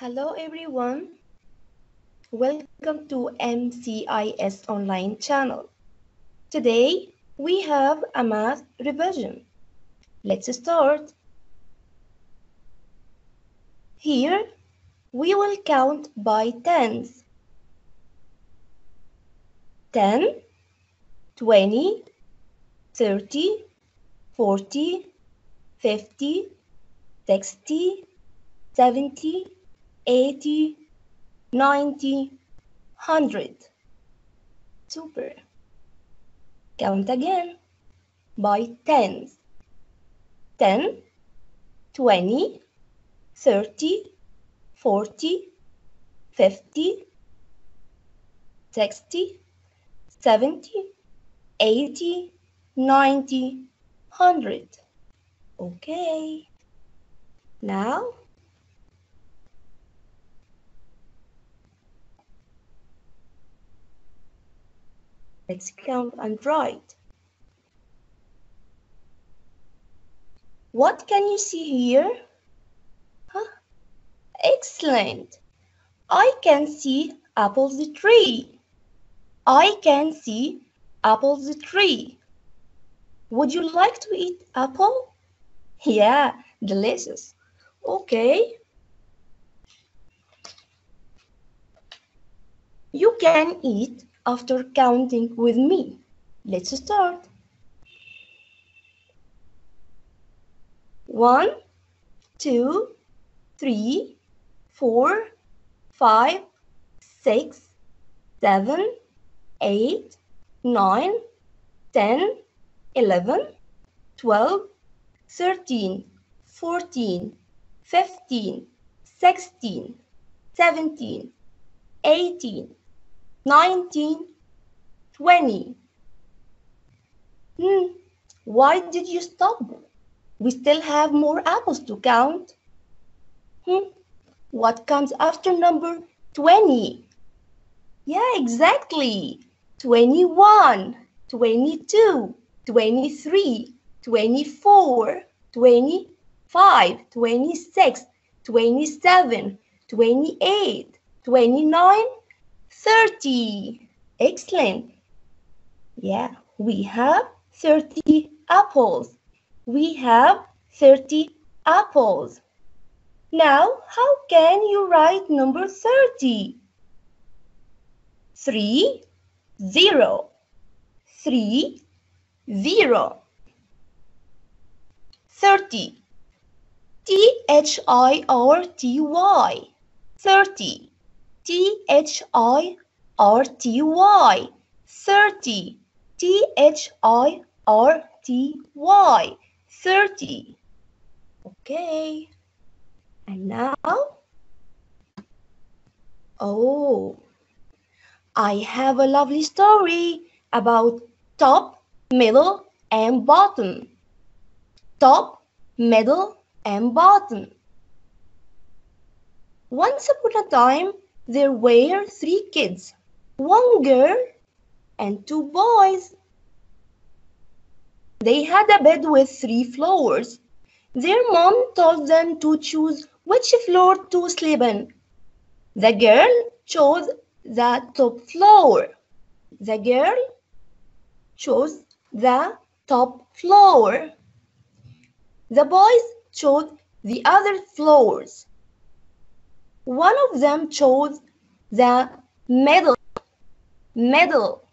Hello everyone. Welcome to MCIS online channel. Today we have a math revision. Let's start. Here we will count by tens. 10, 20, 30, 40, 50, 60, 70, 80, 90, 100. Super. Count again by tens. 10, 20, 30, 40, 50, 60, 70, 80, 90, 100. Okay. Now, let's count and write. What can you see here? Huh? Excellent. I can see apples the tree. I can see apples the tree. Would you like to eat apple? Yeah, delicious. Okay. You can eat after counting with me. Let's start. One, two, three, four, five, six, seven, eight, nine, ten, eleven, twelve, thirteen, fourteen, fifteen, sixteen, seventeen, eighteen, nineteen, twenty. Hmm, why did you stop? We still have more apples to count. Hmm, what comes after number 20? Yeah, exactly. 21, 22, 23, 24, 25, 26, 27, 28, 29, 30. Excellent. Yeah, we have 30 apples. We have 30 apples. Now, how can you write number 30? 3, 0, 3, 0. 30. T-H-I-R-T-Y. 30. T-H-I-R-T-Y. 30. T-H-I-R-T-Y. 30. Okay. And now, oh, I have a lovely story about top, middle, and bottom. Top, middle, and bottom. Once upon a time, there were three kids, one girl and two boys. They had a bed with three floors. Their mom told them to choose which floor to sleep in. The girl chose the top floor. The girl chose the top floor. The boys chose the other floors. One of them chose the middle, middle,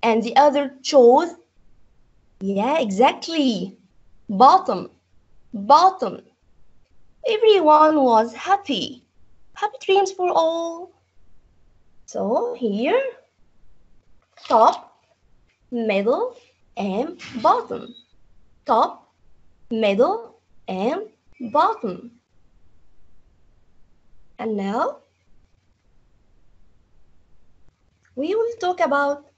and the other chose, yeah, exactly, bottom, bottom. Everyone was happy. Happy dreams for all. So here, top, middle, and bottom. Top, middle, and bottom. And now, we will talk about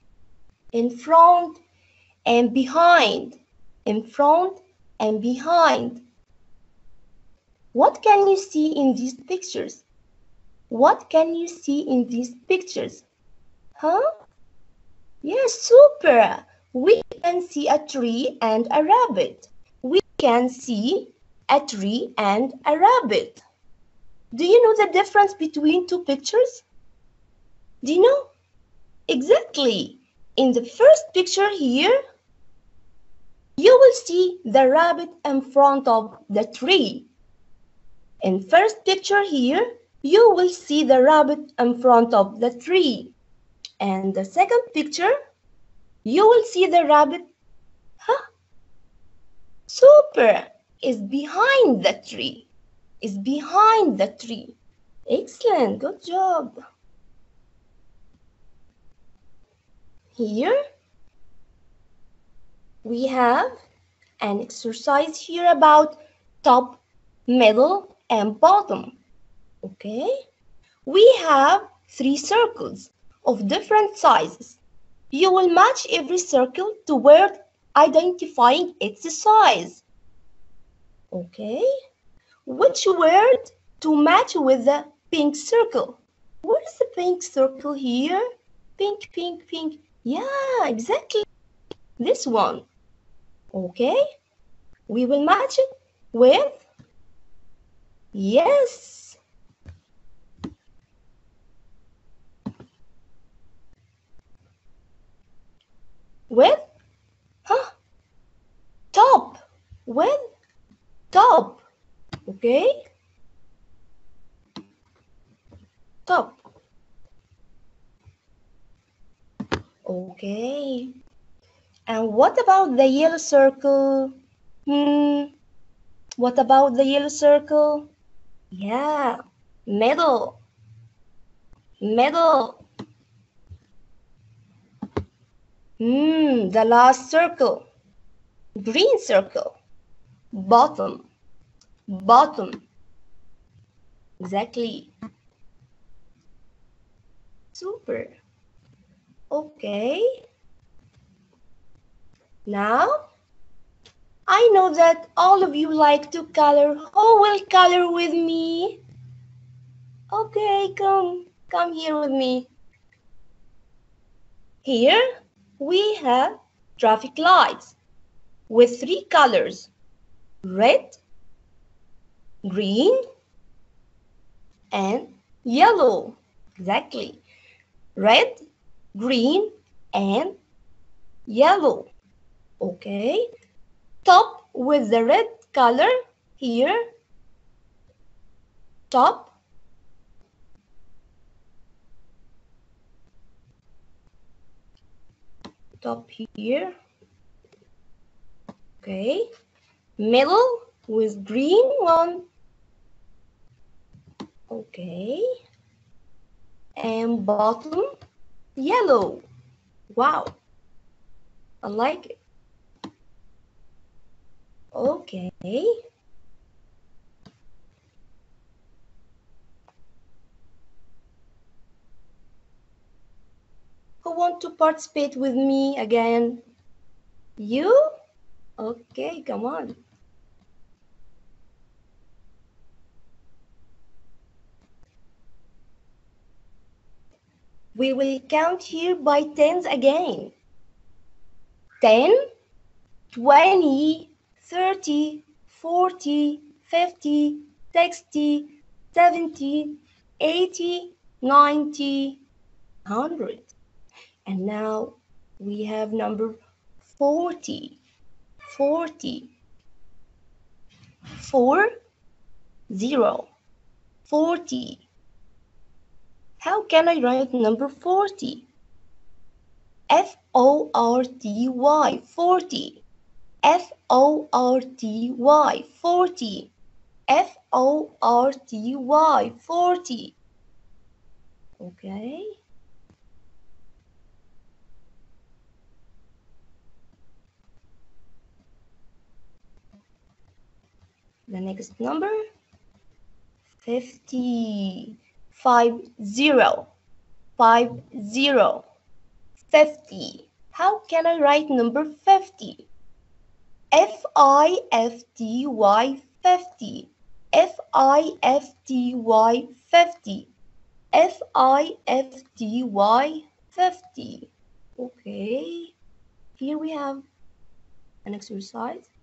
in front and behind. In front and behind. What can you see in these pictures? What can you see in these pictures? Huh? Yes, super. We can see a tree and a rabbit. We can see a tree and a rabbit. Do you know the difference between two pictures? Do you know? Exactly. In the first picture here, you will see the rabbit in front of the tree. In first picture here, you will see the rabbit in front of the tree. And the second picture, you will see the rabbit, huh? Super, is behind the tree, is behind the tree. Excellent, good job. Here, we have an exercise here about top, middle, and bottom. Okay? We have three circles of different sizes. You will match every circle to word identifying its size. Okay? Which word to match with the pink circle? Where is the pink circle here? Pink, pink, pink. Yeah, exactly. This one. Okay? We will match it with, yes. With, huh? Top. With top. Okay? Top. Okay. And what about the yellow circle? Hmm. What about the yellow circle? Yeah, middle. Middle. Hmm, the last circle. Green circle. Bottom. Bottom. Exactly. Super. Okay. Now, I know that all of you like to color. Who will color with me? Okay, come, come here with me. Here we have traffic lights with three colors, red, green, and yellow. Exactly. Red, green, and yellow. Okay. Top with the red color here. Top. Top here. Okay. Middle with green one. Okay. And bottom yellow. Wow. I like it. Okay. Who want to participate with me again? You? Okay, come on. We will count here by tens again. 10, 20, 30, 40, 50, 60, 70, 80, 90, 100. And now we have number 40, 40, 4, 0, 40. How can I write number 40? F-O-R-T-Y, 40. F-O-R-T-Y, 40. F-O-R-T-Y, 40. Okay. The next number, 50, 5, 0, 5, 0, 50. How can I write number 50? F-I-F-T-Y 50. F-I-F-T-Y 50. F-I-F-T-Y 50. Okay. Here we have an exercise.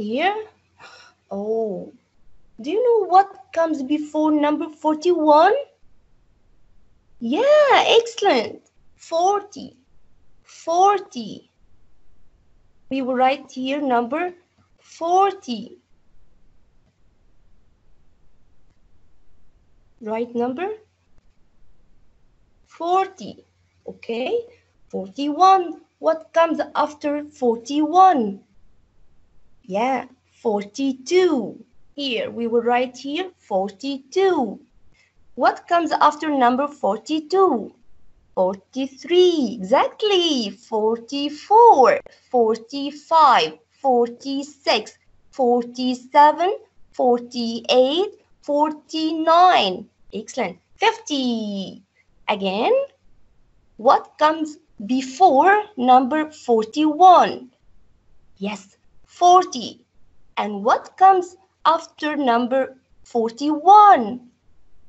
Here? Oh, do you know what comes before number 41? Yeah, excellent. 40. 40. We will write here number 40. Right number 40. Okay, 41. What comes after 41? Yeah, 42. Here, we will write here 42. What comes after number 42? 43, exactly. 44, 45, 46, 47, 48, 49. Excellent. 50. Again, what comes before number 41? Yes, 40. And what comes after number 41?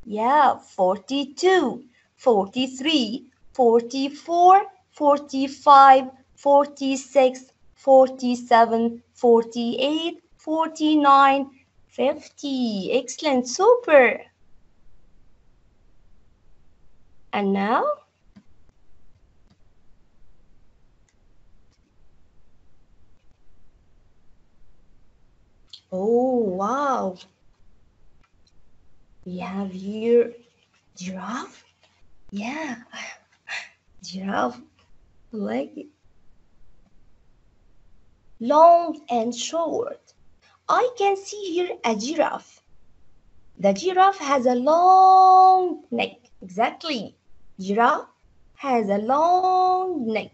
Yeah, 42, 43, 44, 45, 46, 47, 48, 49, 50. Excellent, super. And now? Oh, wow. We have here giraffe. Yeah, giraffe. Like. Long and short. I can see here a giraffe. The giraffe has a long neck. Exactly. Giraffe has a long neck.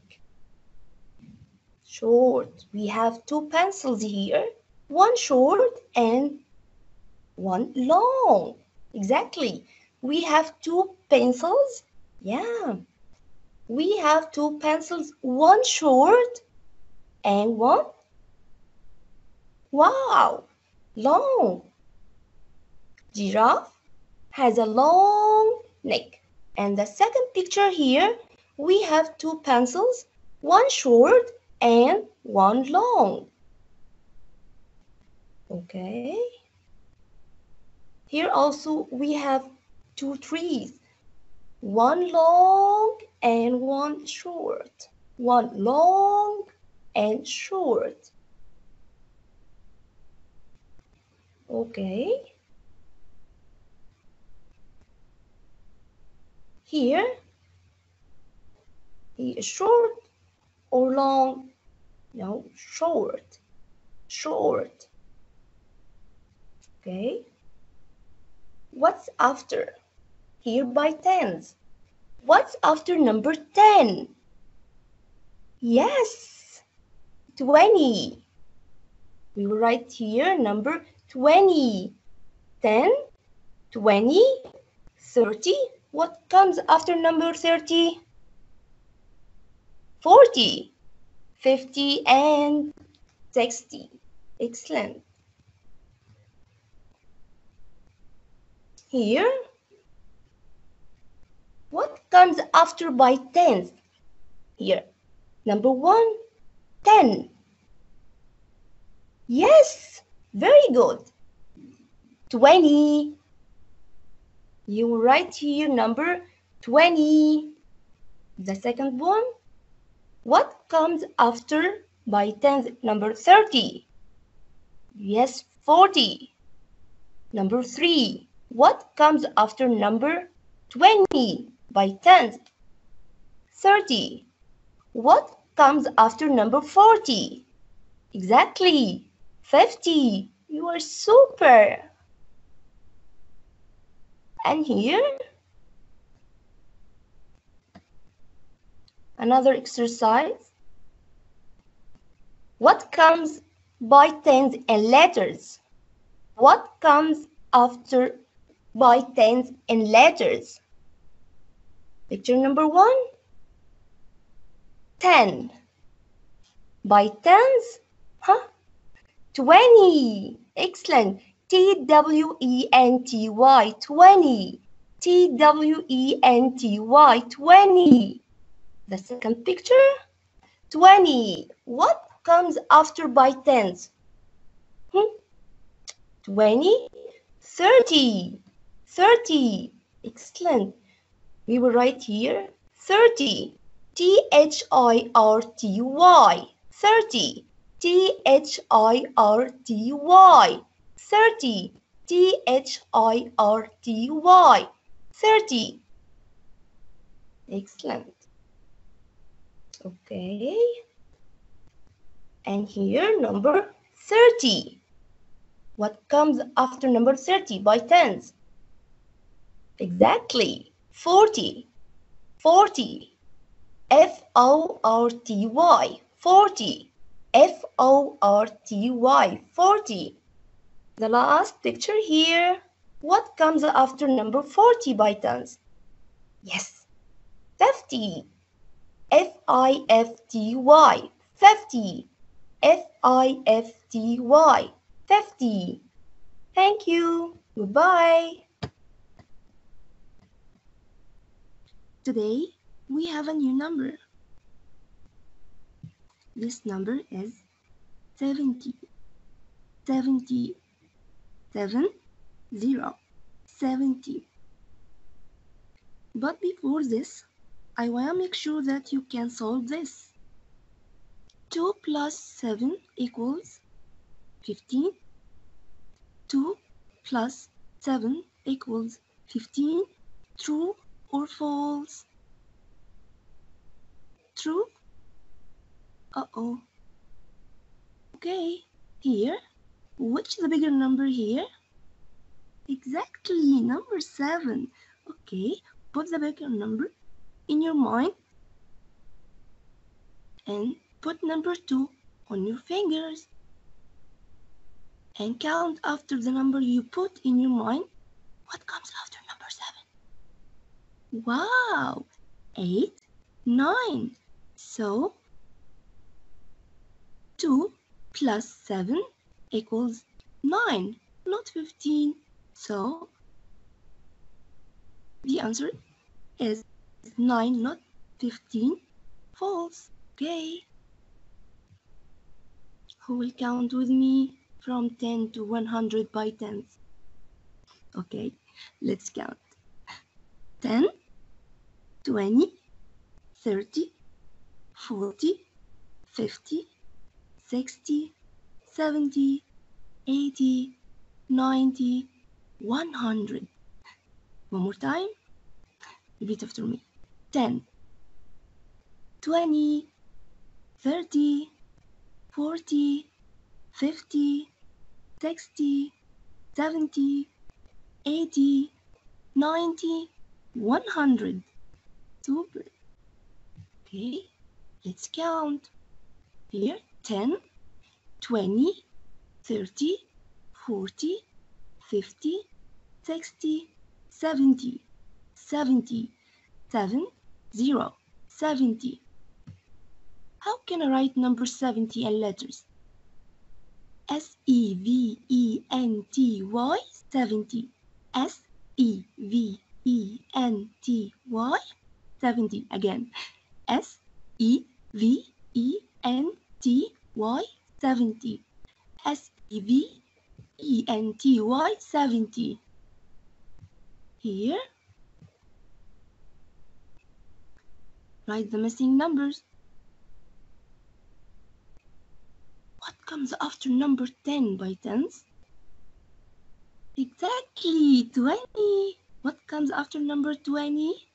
Short. We have two pencils here. One short and one long. Exactly. We have two pencils. Yeah. We have two pencils, one short and one. Wow, long. Giraffe has a long neck. And the second picture here, we have two pencils, one short and one long. Okay. Here also we have two trees, one long and one short, one long and short. Okay. Here, he is short or long? No, short, short. Okay. What's after? Here by tens. What's after number 10? Yes, 20. We will write here number 20. 10, 20, 30. What comes after number 30? 40, 50, and 60. Excellent. Here, what comes after by tens? Here, number one, 10. Yes, very good. 20. You write here number 20. The second one, what comes after by tens? Number 30. Yes, 40. Number 3. What comes after number 20 by tens? 30. What comes after number 40? Exactly. 50. You are super. And here, another exercise. What comes by tens and letters? What comes after by tens and letters. Picture number one, 10. By tens, huh? 20. Excellent. T-W-E-N-T-Y, 20. T-W-E-N-T-Y, 20. The second picture, 20. What comes after by tens? Hmm? 20, 30, 30. Excellent. We will write here 30. T-H-I-R-T-Y. 30. T-H-I-R-T-Y. 30. T-H-I-R-T-Y. 30. Excellent. Okay. And here, number 30. What comes after number 30 by tens? Exactly. 40. 40. F-O-R-T-Y. 40. F-O-R-T-Y. 40. The last picture here. What comes after number 40 by tens? Yes. 50. F-I-F-T-Y. 50. F-I-F-T-Y. 50. Thank you. Goodbye. Today, we have a new number. This number is 70. 70. 7, 0. 70. But before this, I want to make sure that you can solve this. 2 plus 7 equals 15. 2 plus 7 equals 15. True or false? True? Uh-oh. Okay, here. Which is the bigger number here? Exactly, number 7. Okay, put the bigger number in your mind and put number 2 on your fingers and count after the number you put in your mind. What comes after number 7? Wow, 8, 9. So, 2 plus 7 equals 9, not 15. So, the answer is 9, not 15. False. Okay. Who will count with me from 10 to 100 by tens? Okay, let's count. 10, 20, 30, 40, 50, 60, 70, 80, 90, 100. One more time. Repeat after me. 10, 20, 30, 40, 50, 60, 70, 80, 90, 100. Super. Okay, let's count. Here, 10, 20, 30, 40, 50, 60, 70, 70, 7, 0, 70. How can I write number 70 in letters? S-E-V-E-N-T-Y, 70. S-E-V-E-N-T-Y, 70. Again, S-E-V-E-N-T-Y, 70. S-E-V-E-N-T-Y, 70. Here, write the missing numbers. What comes after number 10 by tens? Exactly, 20. What comes after number 20?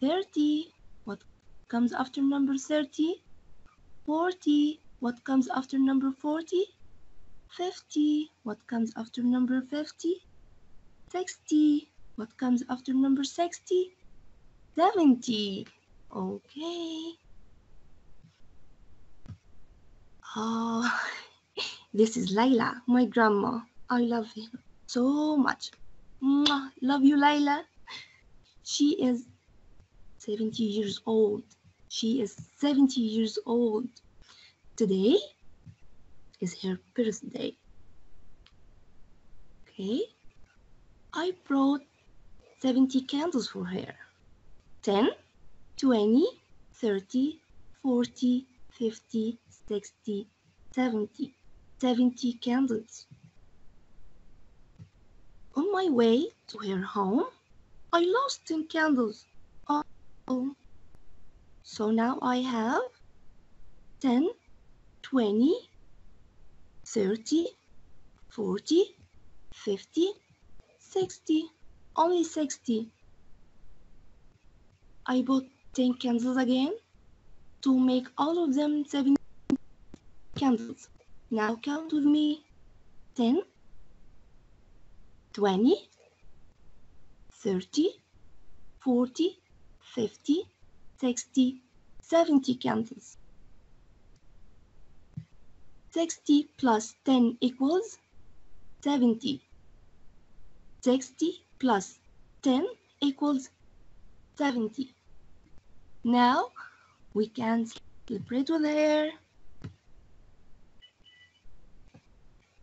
30. What comes after number 30? 40. What comes after number 40? 50. What comes after number 50? 60. What comes after number 60? 70. Okay. Oh, this is Layla, my grandma. I love her so much. Love you, Layla. She is 70 years old. She is 70 years old. Today is her birthday. Okay. I brought 70 candles for her. 10, 20, 30, 40, 50, 60, 70. 70 candles. On my way to her home, I lost 10 candles. Oh, so now I have 10, 20, 30, 40, 50, 60, only 60. I bought 10 candles again to make all of them 70 candles. Now count with me 10, 20, 30, 40, 50, 60, 70 candles. 60 plus 10 equals 70. 60 plus 10 equals 70. Now we can celebrate with her.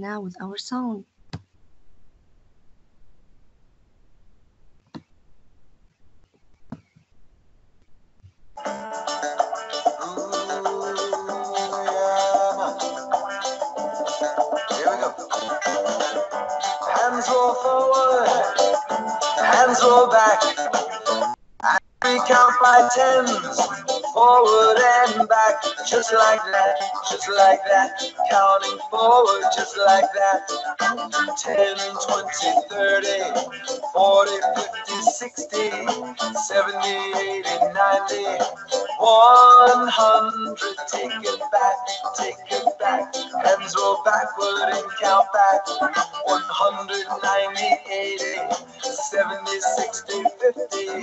now with our song. Count by tens, forward and back, just like that, just like that. Counting forward, just like that. 10, 20, 30, 40, 50, 60, 70, 80, 90, 100. Take it back, take it back. Hands roll backward and count back. 190, 80, 70, 60, 50,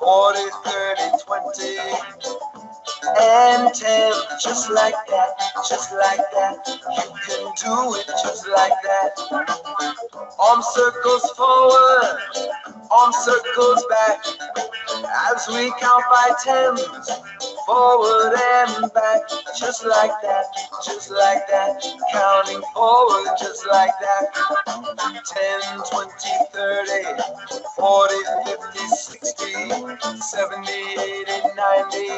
40, 30, 20, and 10. Just like that, just like that. You can do it just like that. Arm circles forward, arm circles back. As we count by tens, forward and back. Just like that, just like that. Counting forward just like that. 10, 20, 30, 40, 50, 60, 70, 80, 90,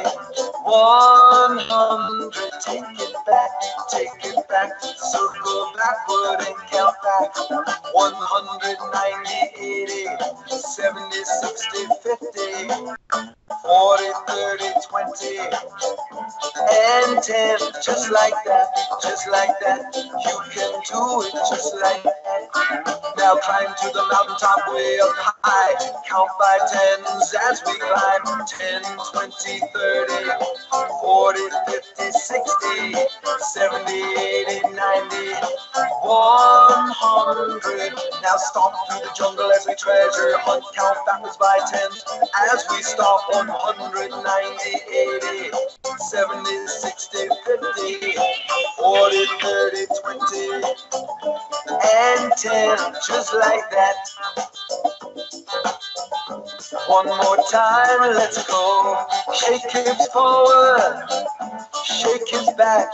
100. Take it back, take it back. Circle backward and count back. 190, 80, 70, 60, 50, 40, 30, 20, and 10. Just like that, just like that. You can do it just like that. Now climb to the mountaintop way up high. Count by tens as we climb. 10, 20, 30, 40, 50, 60, 70, 80, 90, 100. Now stomp through the jungle as we treasure hunt. Count backwards by tens as we stop. 190, 80, 70, 60, 50, 40, 30, 20, and 10. Just like that. One more time, let's go. Shake hips forward, shake hips back.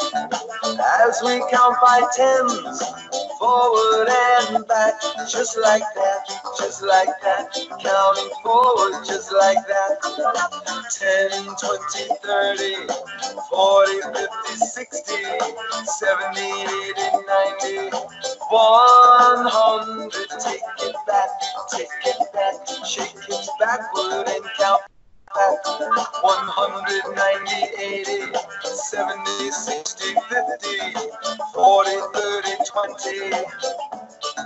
As we count by tens, forward and back. Just like that, just like that. Counting forward, just like that. 10, 20, 30, 40, 50, 60, 70, 80, 90, 100. And count back. 190, 80, 70, 60, 50, 40, 30, 20,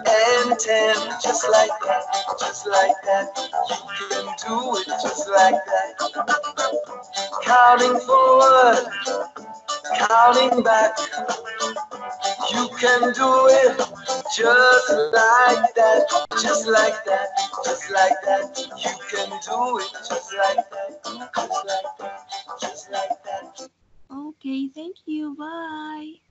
and 10. Just like that, just like that. You can do it just like that. Counting forward, counting back. You can do it just like that, just like that, just like that. You can do it just like that, just like that, just like that. Okay, thank you. Bye.